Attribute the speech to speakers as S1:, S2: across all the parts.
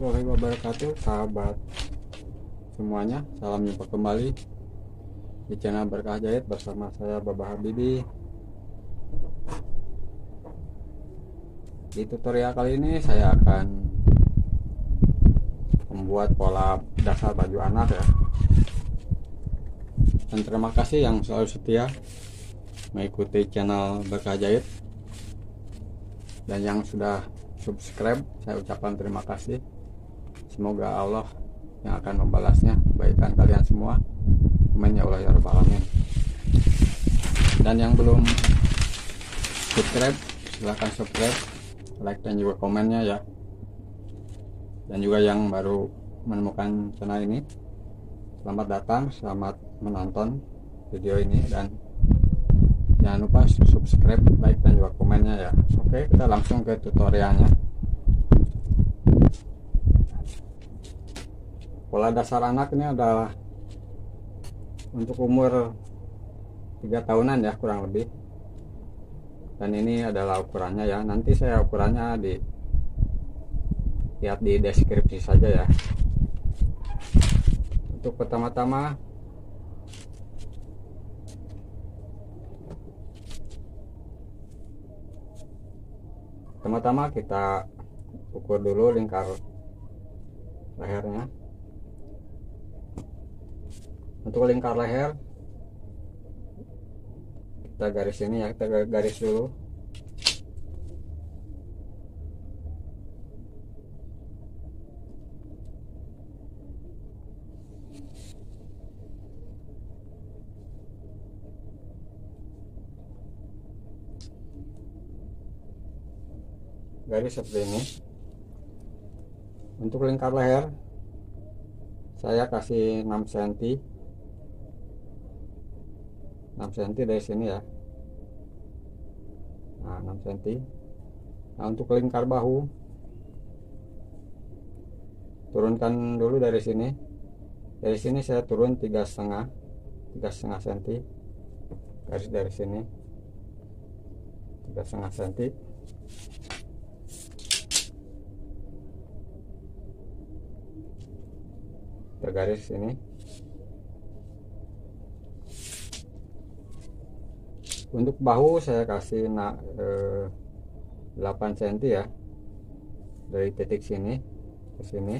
S1: warahmatullahi wabarakatuh sahabat semuanya. Salam jumpa kembali di channel berkah jahit bersama saya Baba Habibi di tutorial kali ini saya akan membuat pola dasar baju anak ya. Dan terima kasih yang selalu setia mengikuti channel berkah jahit. Dan yang sudah subscribe saya ucapkan terima kasih semoga Allah yang akan membalasnya. Kebaikan kalian semua. Amin ya Allah ya Rabbal Alamin. Dan yang belum subscribe silahkan subscribe like dan juga komennya ya. Dan juga yang baru menemukan channel ini selamat datang selamat menonton video ini. Dan jangan lupa subscribe like dan juga komennya ya. Oke kita langsung ke tutorialnya pola dasar anak ini adalah untuk umur 3 tahunan ya kurang lebih. Dan ini adalah ukurannya ya. Nanti saya ukurannya di lihat di deskripsi saja ya. Untuk pertama-tama pertama-tama kita ukur dulu lingkar lehernya untuk lingkar leher. Kita garis ini ya kita garis dulu. Garis seperti ini. Untuk lingkar leher. Saya kasih 6 cm 6 cm dari sini ya. Nah 6 cm nah untuk lingkar bahu. Turunkan dulu dari sini. Dari sini saya turun tiga setengah tiga setengah cm garis dari sini. Tiga setengah cm garis ini untuk bahu saya kasih na, eh, 8 cm ya. Dari titik sini ke sini.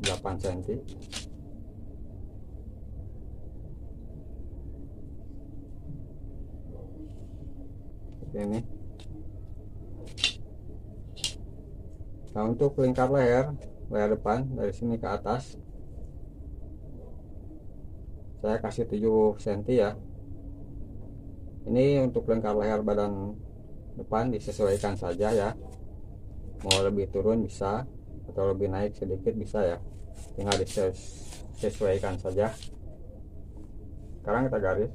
S1: 8 cm seperti ini. Nah untuk lingkar leher leher depan dari sini ke atas. Saya kasih 7 cm ya ini untuk lingkar leher badan depan disesuaikan saja ya. Mau lebih turun bisa atau lebih naik sedikit bisa ya. Tinggal disesuaikan saja. Sekarang kita garis.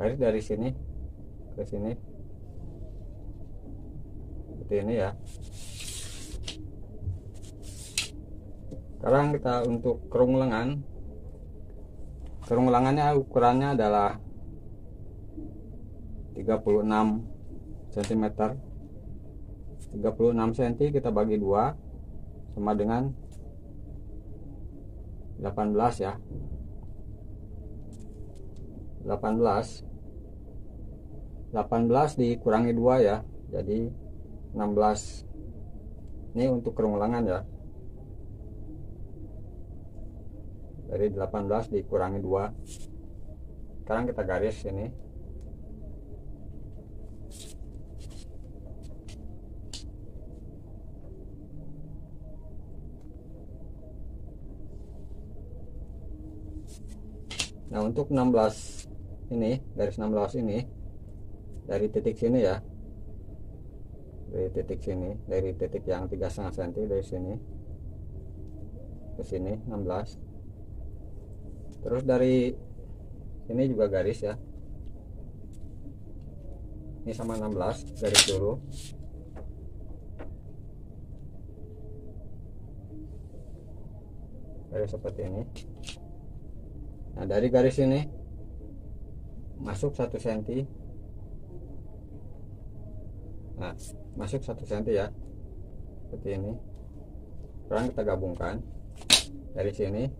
S1: Garis dari sini ke sini. Seperti ini ya. Sekarang kita untuk kerung lengan. Kerung lengannya ukurannya adalah 36 cm 36 cm kita bagi dua sama dengan 18 ya. 18 18 dikurangi dua ya jadi 16 ini untuk kerung lengan ya. Dari 18 dikurangi 2 sekarang kita garis ini nah untuk 16 ini garis 16 ini dari titik sini ya. Dari titik sini dari titik yang 3,5 cm dari sini ke sini 16 terus dari ini juga garis ya. Ini sama 16 garis dulu. Garis seperti ini nah dari garis ini masuk satu senti. Nah masuk satu senti ya seperti ini. Sekarang kita gabungkan. Dari sini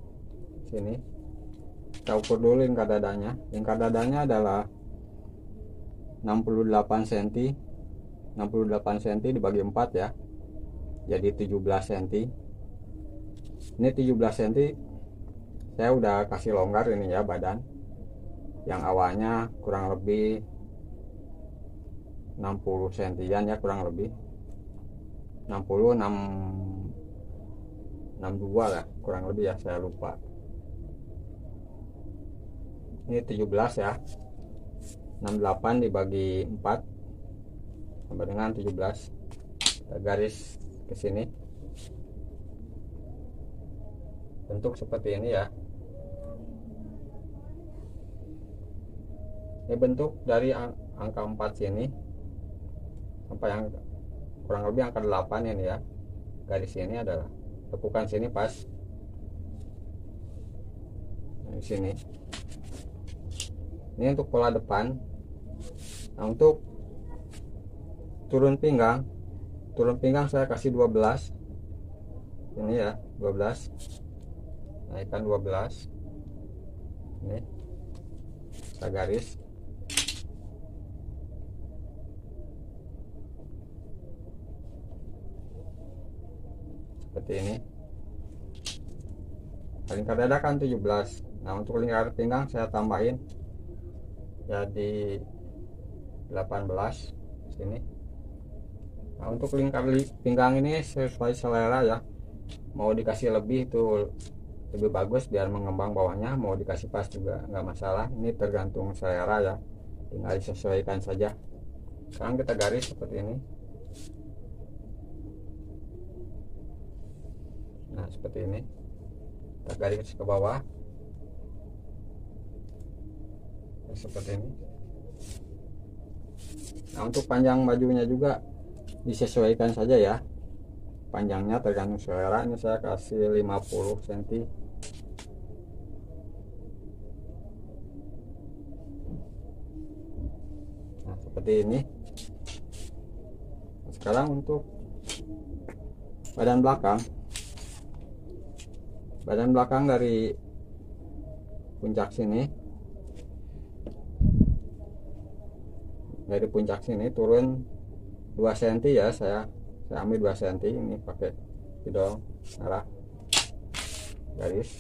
S1: sini. Kita ukur dulu lingkar dadanya. Lingkar dadanya adalah 68 cm 68 cm dibagi 4 ya jadi 17 cm ini 17 cm saya udah kasih longgar ini ya badan. Yang awalnya kurang lebih 60 sentian ya kurang lebih. 60 6 62 lah kurang lebih ya saya lupa. Ini 17 ya. 68 dibagi 4 sampai dengan 17 Kita garis ke sini bentuk seperti ini ya. Ini bentuk dari angka 4 sini sampai yang kurang lebih angka 8 ini ya. Garis ini adalah tekukan sini pas. Nah, di sini. Ini untuk pola depan. Nah untuk turun pinggang turun pinggang saya kasih 12 ini ya 12 naikkan 12 ini. Saya garis. Seperti ini. Lingkar dada kan 17 nah untuk lingkar pinggang saya tambahin jadi 18 sini. Nah untuk lingkar pinggang ini sesuai selera ya. Mau dikasih lebih itu lebih bagus biar mengembang bawahnya mau dikasih pas juga nggak masalah. Ini tergantung selera ya. Tinggal disesuaikan saja. Sekarang kita garis seperti ini. Nah seperti ini. Kita garis ke bawah. Seperti ini. Nah untuk panjang bajunya juga disesuaikan saja ya. Panjangnya tergantung selera. Ini saya kasih 50 cm nah seperti ini. Sekarang untuk badan belakang. Badan belakang dari puncak sini. Dari puncak sini turun 2 cm ya saya saya ambil 2 cm ini pakai pidol arah garis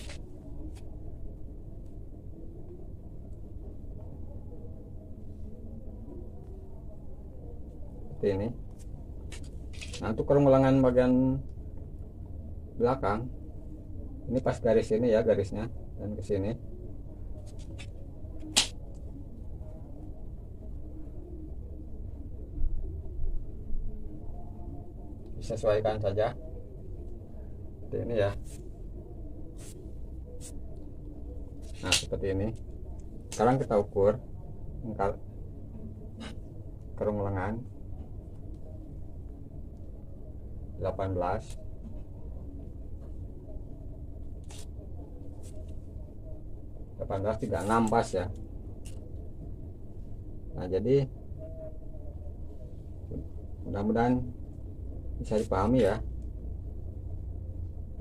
S1: seperti ini. Nah untuk keronggolangan bagian belakang ini pas garis ini ya garisnya dan ke sini. Disesuaikan saja. Seperti ini ya. Nah seperti ini. Sekarang kita ukur kerung lengan 18 1836 pas ya. Nah jadi mudah-mudahan bisa dipahami ya.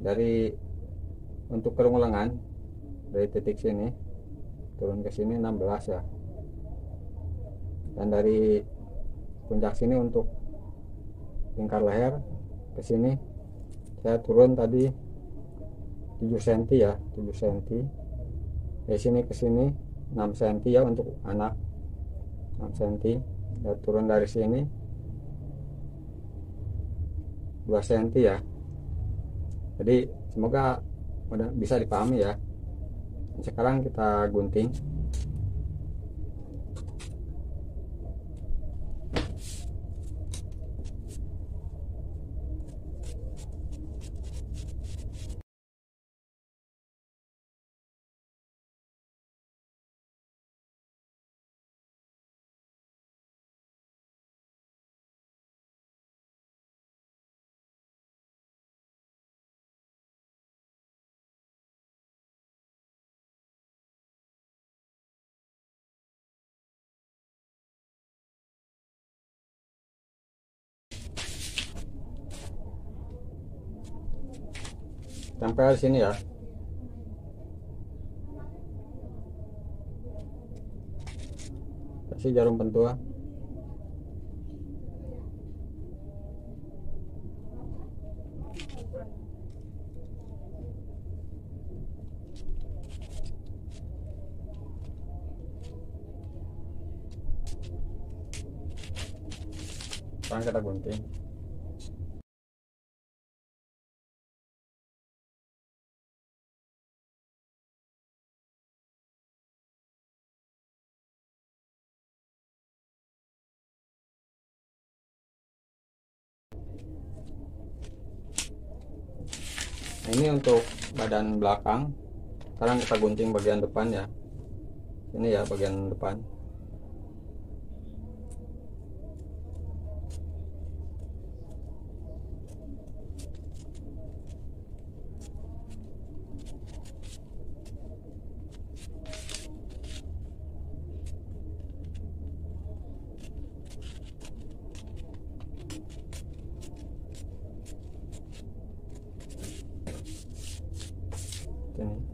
S1: Dari untuk kerung lengan dari titik sini turun ke sini 16 ya. Dan dari puncak sini untuk lingkar leher ke sini. Saya turun tadi 7 cm ya 7 cm dari sini ke sini 6 cm ya untuk anak. 6 cm dan turun dari sini. 2 cm ya. Jadi semoga bisa dipahami ya. Sekarang kita gunting tempel sini ya. Kasih jarum pentua. Sekarang kita gunting ini untuk badan belakang. Sekarang kita gunting bagian depan ya. Ini ya bagian depan ini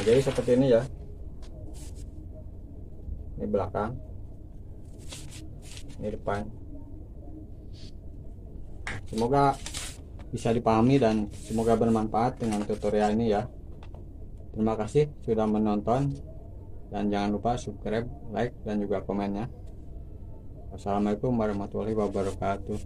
S1: nah, jadi seperti ini ya. Ini belakang. Ini depan. Semoga bisa dipahami dan semoga bermanfaat dengan tutorial ini ya. Terima kasih sudah menonton dan jangan lupa subscribe like dan juga komennya Wassalamualaikum warahmatullahi wabarakatuh